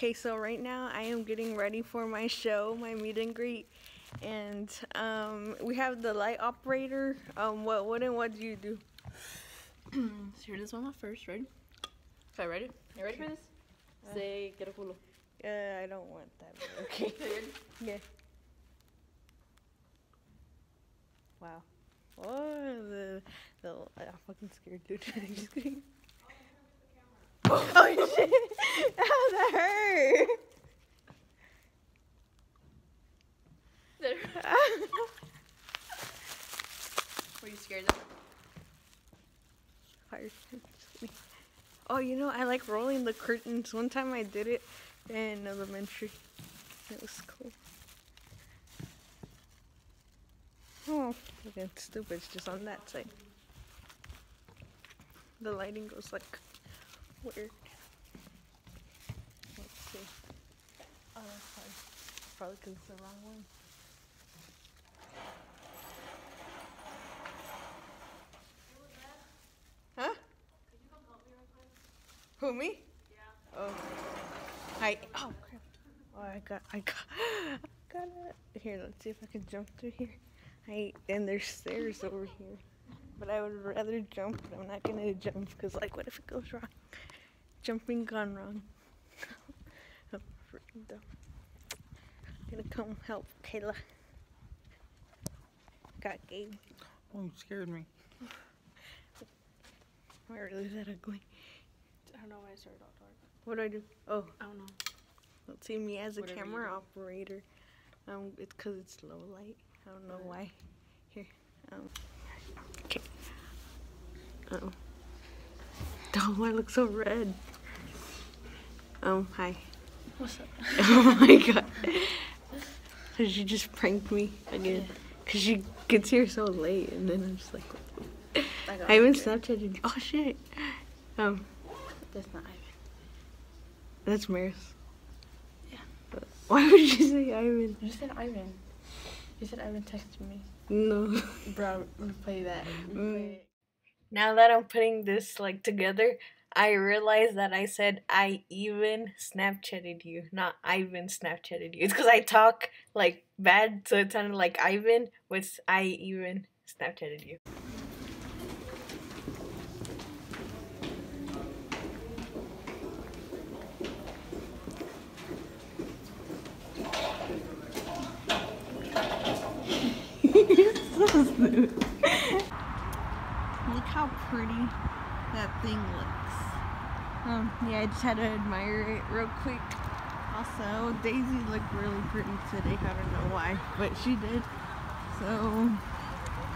Okay, so right now I am getting ready for my show, my meet and greet, and um, we have the light operator. Um, what, what, and what do you do? so here this first, ready? Okay, ready? You ready for this? Say, get a culo. Uh, I don't want that. Okay. yeah. Wow. Oh, the, the, I'm fucking scared, dude. Just kidding. Oh! Ow, that hurt. Were you scared of Fire. Oh, you know, I like rolling the curtains. One time I did it in elementary. It was cool. Oh, looking stupid. It's just on that side. The lighting goes like weird. Oh, that's fine. Probably because it's the wrong one. Huh? Who me? Yeah. Oh. I. Oh crap. Oh, I got. I got. I got it. Here, let's see if I can jump through here. I and there's stairs over here, but I would rather jump. But I'm not gonna jump because like, what if it goes wrong? Jumping gone wrong. I'm. I'm gonna come help Kayla. Got Gabe. Oh, you scared me. Am I really that ugly? I don't know why I started all dark. What do I do? Oh, I don't know. Don't see me as a Whatever camera operator. Um, it's cause it's low light. I don't know why. Here. Um. Okay. Oh. Oh, I look so red. Um, hi. What's up? oh my god. She just pranked me again. Cause she gets here so late and then I'm just like, I, I even. Snapchatted you. Oh shit. Um, That's not Ivan. that's Maris. Yeah. But why would you say Ivan? You said Ivan. You said Ivan texted me. No. Bro, I'm gonna play that. Mm. Now that I'm putting this like together, I realized that I said I even Snapchatted you, not Ivan Snapchatted you. It's because I talk like bad, so it sounded like Ivan, with I even Snapchatted you. so stupid. Look how pretty that thing looks. Um, yeah, I just had to admire it real quick. Also, Daisy looked really pretty today. I don't know why, but she did. So,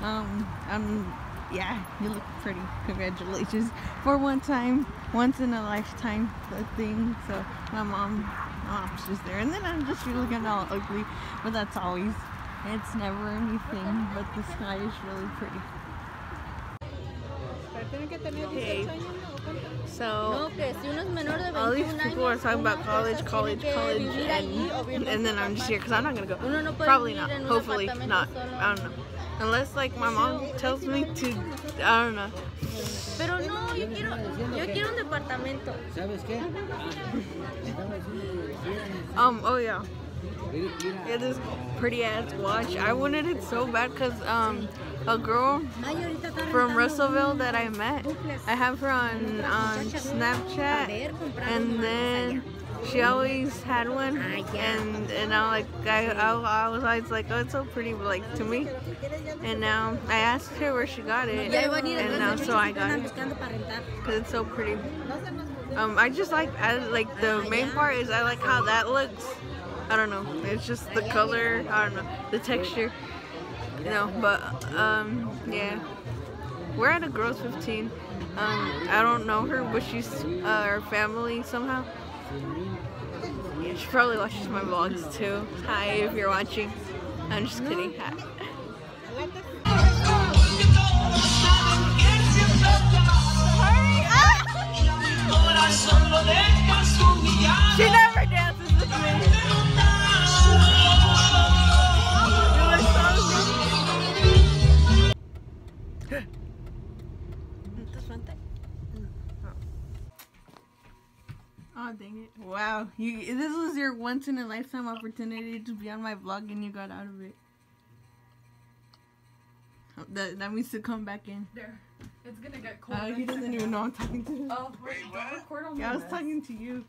um, um, yeah, you look pretty. Congratulations for one time, once in a lifetime the thing. So my mom, my mom's just there, and then I'm just looking all ugly, but that's always. It's never anything, but the sky is really pretty. Hey, so all these people are talking about college, college, college, and, and then I'm just here because I'm not gonna go. Probably not. Hopefully not. I don't know. Unless like my mom tells me to. I don't know. Pero no, yo quiero, yo quiero un departamento. ¿Sabes qué? Um. Oh yeah. Yeah, this pretty ass watch. I wanted it so bad because um a girl from Russellville that I met. I have her on on Snapchat, and then she always had one, and and I like I, I, I was always like, oh, it's so pretty, like to me. And now I asked her where she got it, and now so I got it because it's so pretty. Um, I just like I like the main part is I like how that looks. I don't know. It's just the color. I don't know the texture. You know, but um, yeah. We're at a girls 15. Um, I don't know her, but she's uh, our family somehow. Yeah, she probably watches my vlogs too. Hi, if you're watching. I'm just kidding. Hi. She never dances with me. You this was your once in a lifetime opportunity to be on my vlog and you got out of it. That that means to come back in. There. It's gonna get cold. Uh, he doesn't even know I'm talking to him. Oh, wait, Wait, don't what? record on Yeah, I was talking to you.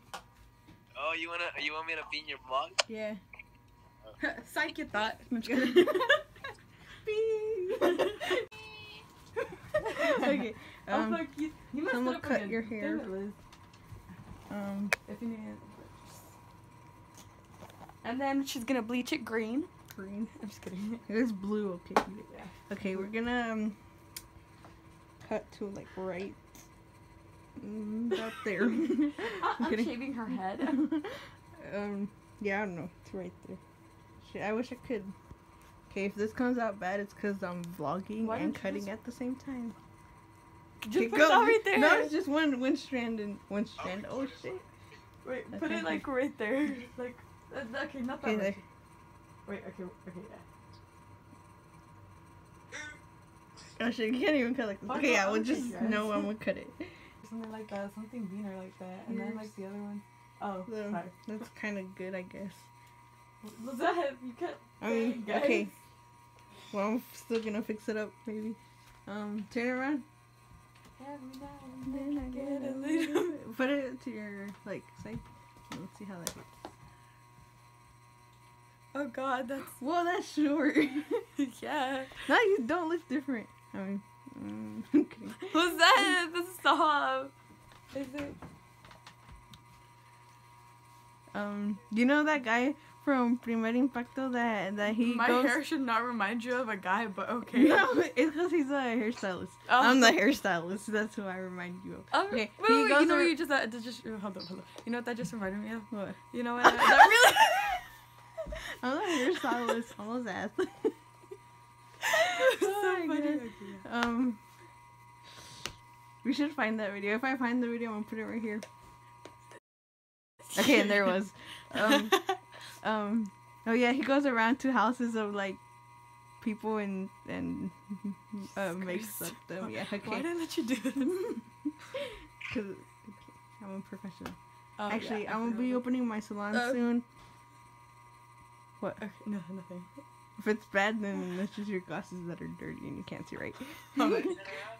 Oh, you wanna you want me to be in your vlog? Yeah. Psych, you thought. okay. oh, Um, fuck, you, you messed someone cut again. your hair. Liz. um, If you need it. And then she's gonna bleach it green. green. I'm just kidding. It is blue. Okay. Yeah. Okay, we're gonna um, cut to like right mm, about there. I'm kidding. shaving her head. um, yeah, I don't know. It's right there. Shit, I wish I could. Okay, if this comes out bad, it's because I'm vlogging Why and cutting just- at the same time. Just Okay, put it all right there. No, it's just one one strand and one strand. Oh shit. Wait, put Okay. it like right there. Like, uh, okay, not that Okay, way. there. Wait, okay, okay, yeah. Oh shit, you can't even cut like this. Okay, yeah, we'll just guys. know I'm cut it. Something like that, something beaner like that. And then like the other one. Oh, So, sorry. that's kind of good, I guess. Was that you cut? I mean, guys? okay. Well, I'm still gonna fix it up, maybe. Um, turn it around. Every now and then I get a little. Put it to your like side. Let's see how that hits. Oh god, that's Well, that's short. yeah. no, you don't look different. I mean, mm, kidding. Who's that? The stop. Is it? Um, you know that guy from Primer Impacto that that he My goes. hair should not remind you of a guy, but okay. No, it's because he's a hairstylist. Oh. I'm the hairstylist. That's who I remind you of. Um, Okay, wait, wait, wait, you know what you just that, just hold hold. You know what that just reminded me of? What? You know what? that really. I'm a hairstylist. Almost ass. so Oh funny. Um, we should find that video. If I find the video, I'm gonna put it right here. Okay, and there it was. Um, um, oh yeah, he goes around to houses of like people and and uh, makes up them. Yeah, Why did I let you do this? Because I'm a professional. Oh, Actually, yeah, I I'm gonna be opening my salon Uh, soon. What? Okay, no, nothing. If it's bad, then it's just your glasses that are dirty and you can't see right.